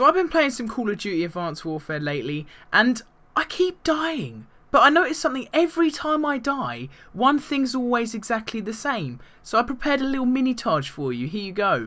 So I've been playing some Call of Duty Advanced Warfare lately, and I keep dying. But I notice something every time I die, one thing's always exactly the same. So I prepared a little mini Taj for you. Here you go.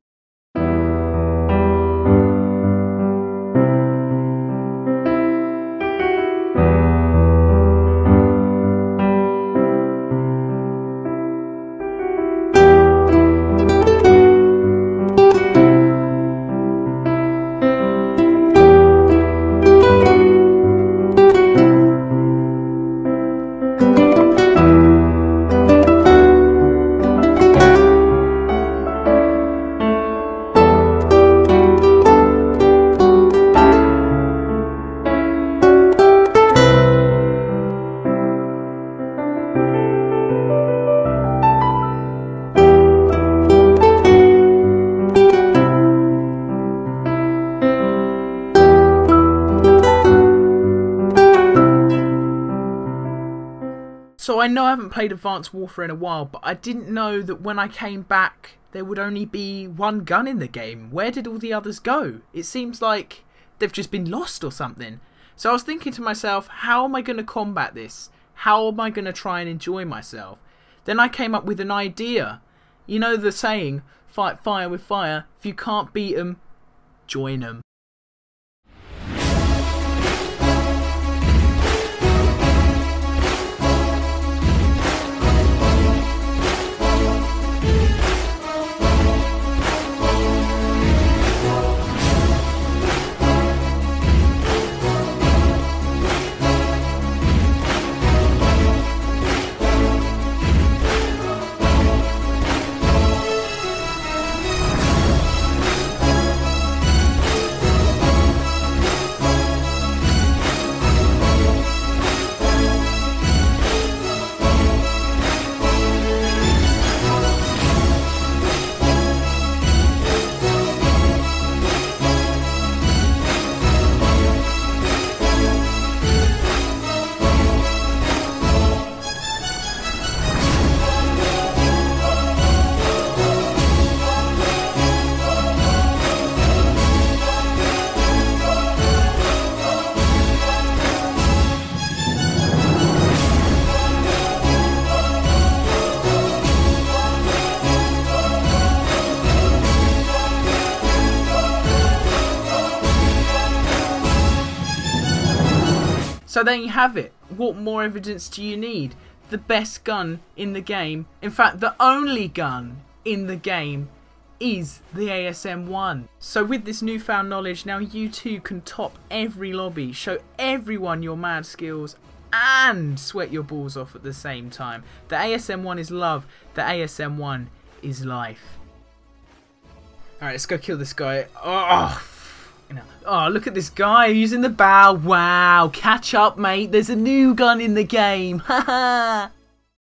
So I know I haven't played Advanced Warfare in a while, but I didn't know that when I came back there would only be one gun in the game. Where did all the others go? It seems like they've just been lost or something. So I was thinking to myself, how am I going to combat this? How am I going to try and enjoy myself? Then I came up with an idea. You know the saying, fight fire with fire. If you can't beat them, join them. So there you have it. What more evidence do you need? The best gun in the game, in fact the only gun in the game, is the ASM-1. So with this newfound knowledge, now you too can top every lobby, show everyone your mad skills, and sweat your balls off at the same time. The ASM-1 is love, the ASM-1 is life. Alright, let's go kill this guy. Oh, Oh, look at this guy using the bow. Wow, catch up, mate. There's a new gun in the game. Ha ha.